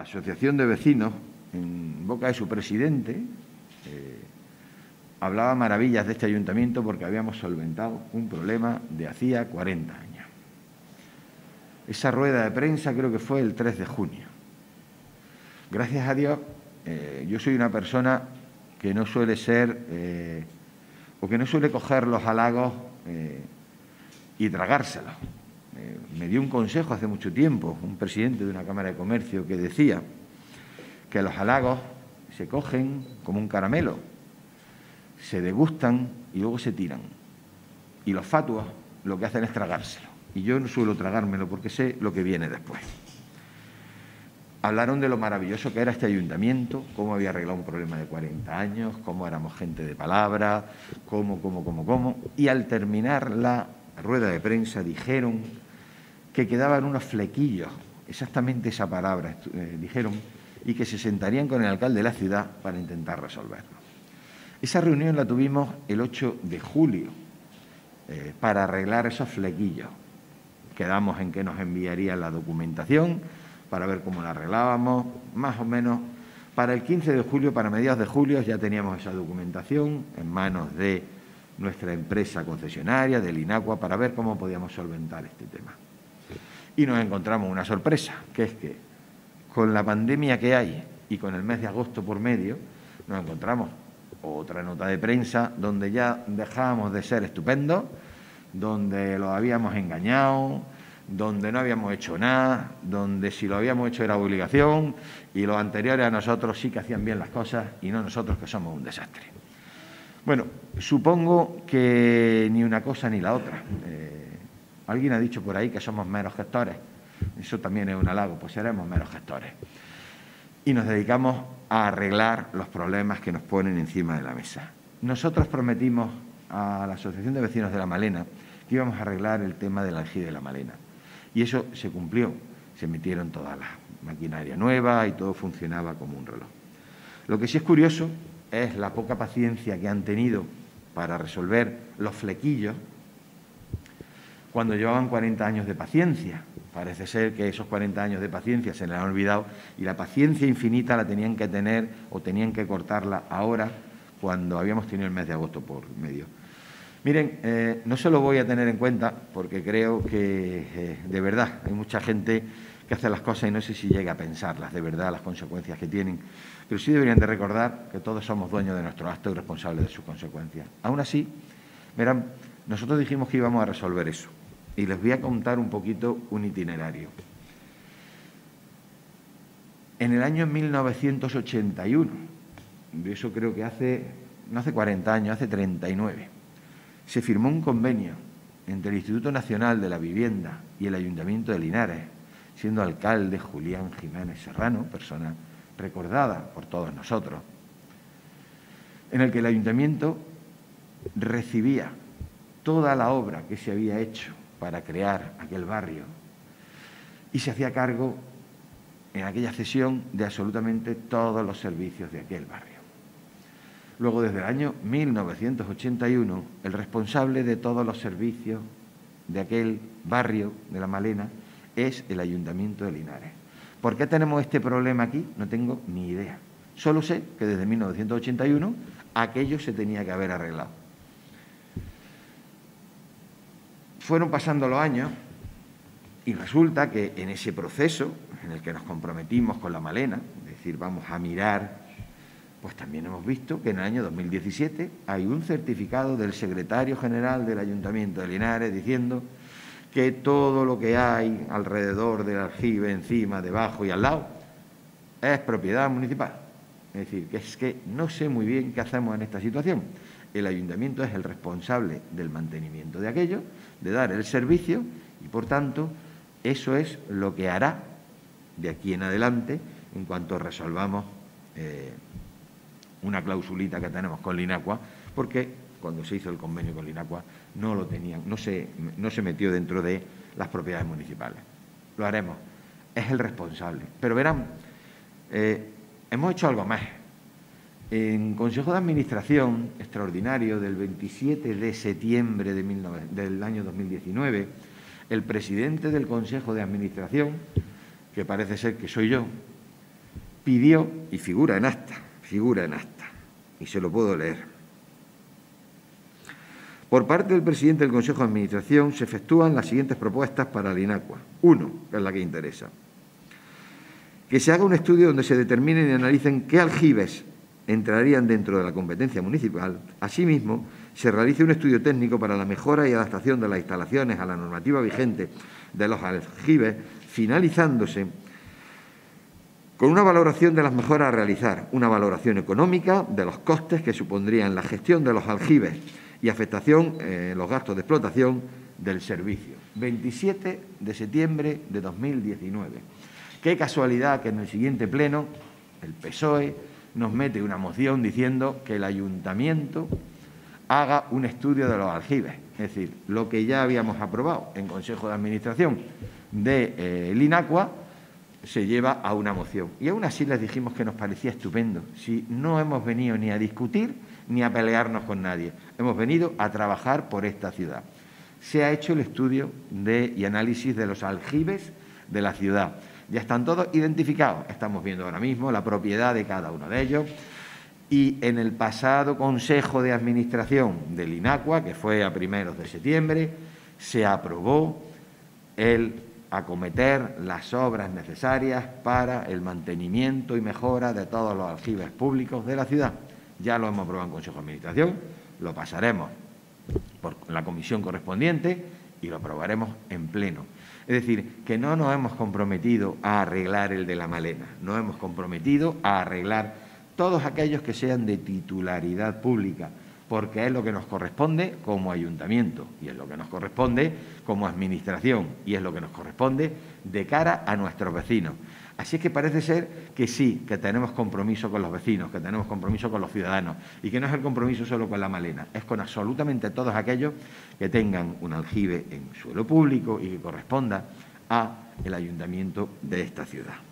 la Asociación de Vecinos, en boca de su presidente, eh, hablaba maravillas de este ayuntamiento porque habíamos solventado un problema de hacía 40 años. Esa rueda de prensa creo que fue el 3 de junio. Gracias a Dios, eh, yo soy una persona que no suele ser eh, o que no suele coger los halagos y tragárselos. Me dio un consejo hace mucho tiempo un presidente de una Cámara de Comercio que decía que los halagos se cogen como un caramelo, se degustan y luego se tiran. Y los fatuos lo que hacen es tragárselo. Y yo no suelo tragármelo porque sé lo que viene después. Hablaron de lo maravilloso que era este ayuntamiento, cómo había arreglado un problema de 40 años, cómo éramos gente de palabra, cómo, cómo, cómo, cómo. Y al terminar la rueda de prensa dijeron que quedaban unos flequillos, exactamente esa palabra eh, dijeron, y que se sentarían con el alcalde de la ciudad para intentar resolverlo. Esa reunión la tuvimos el 8 de julio eh, para arreglar esos flequillos. Quedamos en que nos enviarían la documentación para ver cómo la arreglábamos, más o menos. Para el 15 de julio, para mediados de julio, ya teníamos esa documentación en manos de nuestra empresa concesionaria, del INACUA, para ver cómo podíamos solventar este tema. Y nos encontramos una sorpresa, que es que con la pandemia que hay y con el mes de agosto por medio, nos encontramos otra nota de prensa donde ya dejábamos de ser estupendos, donde lo habíamos engañado, donde no habíamos hecho nada, donde si lo habíamos hecho era obligación y los anteriores a nosotros sí que hacían bien las cosas y no nosotros que somos un desastre. Bueno, supongo que ni una cosa ni la otra. Eh, alguien ha dicho por ahí que somos meros gestores. Eso también es un halago, pues seremos meros gestores. Y nos dedicamos a arreglar los problemas que nos ponen encima de la mesa. Nosotros prometimos a la Asociación de Vecinos de la Malena que íbamos a arreglar el tema del aljibe de la Malena. Y eso se cumplió. Se metieron toda la maquinaria nueva y todo funcionaba como un reloj. Lo que sí es curioso es la poca paciencia que han tenido para resolver los flequillos cuando llevaban 40 años de paciencia. Parece ser que esos 40 años de paciencia se les han olvidado y la paciencia infinita la tenían que tener o tenían que cortarla ahora cuando habíamos tenido el mes de agosto por medio. Miren, eh, no se lo voy a tener en cuenta porque creo que eh, de verdad hay mucha gente que hace las cosas y no sé si llega a pensarlas de verdad, las consecuencias que tienen. Pero sí deberían de recordar que todos somos dueños de nuestro acto y responsables de sus consecuencias. Aún así, verán, nosotros dijimos que íbamos a resolver eso y les voy a contar un poquito un itinerario. En el año 1981, eso creo que hace, no hace 40 años, hace 39, se firmó un convenio entre el Instituto Nacional de la Vivienda y el Ayuntamiento de Linares, siendo alcalde Julián Jiménez Serrano, persona recordada por todos nosotros, en el que el ayuntamiento recibía toda la obra que se había hecho para crear aquel barrio y se hacía cargo en aquella cesión de absolutamente todos los servicios de aquel barrio. Luego, desde el año 1981, el responsable de todos los servicios de aquel barrio de La Malena es el Ayuntamiento de Linares. ¿Por qué tenemos este problema aquí? No tengo ni idea. Solo sé que desde 1981 aquello se tenía que haber arreglado. Fueron pasando los años y resulta que en ese proceso en el que nos comprometimos con la Malena, es decir, vamos a mirar pues también hemos visto que en el año 2017 hay un certificado del secretario general del Ayuntamiento de Linares diciendo que todo lo que hay alrededor del aljibe, encima, debajo y al lado, es propiedad municipal. Es decir, que es que no sé muy bien qué hacemos en esta situación. El ayuntamiento es el responsable del mantenimiento de aquello, de dar el servicio y, por tanto, eso es lo que hará de aquí en adelante en cuanto resolvamos eh, una clausulita que tenemos con Linacua, porque cuando se hizo el convenio con Linacua no lo tenían, no se, metió dentro de las propiedades municipales. Lo haremos. Es el responsable. Pero verán, eh, hemos hecho algo más. En Consejo de Administración extraordinario del 27 de septiembre de del año 2019, el presidente del Consejo de Administración, que parece ser que soy yo, pidió, y figura en acta, figura en acta, y se lo puedo leer. Por parte del presidente del Consejo de Administración se efectúan las siguientes propuestas para la INACUA. Uno, que es la que interesa. Que se haga un estudio donde se determinen y analicen qué aljibes entrarían dentro de la competencia municipal. Asimismo, se realice un estudio técnico para la mejora y adaptación de las instalaciones a la normativa vigente de los aljibes, finalizándose con una valoración de las mejoras a realizar, una valoración económica de los costes que supondrían la gestión de los aljibes y afectación en los gastos de explotación del servicio. 27 de septiembre de 2019. Qué casualidad que en el siguiente pleno el PSOE nos mete una moción diciendo que el ayuntamiento haga un estudio de los aljibes, es decir, lo que ya habíamos aprobado en Consejo de Administración de eh, INACUA se lleva a una moción. Y aún así les dijimos que nos parecía estupendo. Si no hemos venido ni a discutir ni a pelearnos con nadie, hemos venido a trabajar por esta ciudad. Se ha hecho el estudio de, y análisis de los aljibes de la ciudad. Ya están todos identificados. Estamos viendo ahora mismo la propiedad de cada uno de ellos. Y en el pasado Consejo de Administración del INACUA, que fue a primeros de septiembre, se aprobó el acometer las obras necesarias para el mantenimiento y mejora de todos los aljibes públicos de la ciudad. Ya lo hemos aprobado en Consejo de Administración, lo pasaremos por la comisión correspondiente y lo aprobaremos en pleno. Es decir, que no nos hemos comprometido a arreglar el de la malena, nos hemos comprometido a arreglar todos aquellos que sean de titularidad pública, porque es lo que nos corresponde como ayuntamiento y es lo que nos corresponde como administración y es lo que nos corresponde de cara a nuestros vecinos. Así es que parece ser que sí, que tenemos compromiso con los vecinos, que tenemos compromiso con los ciudadanos y que no es el compromiso solo con la malena, es con absolutamente todos aquellos que tengan un aljibe en suelo público y que corresponda a el ayuntamiento de esta ciudad.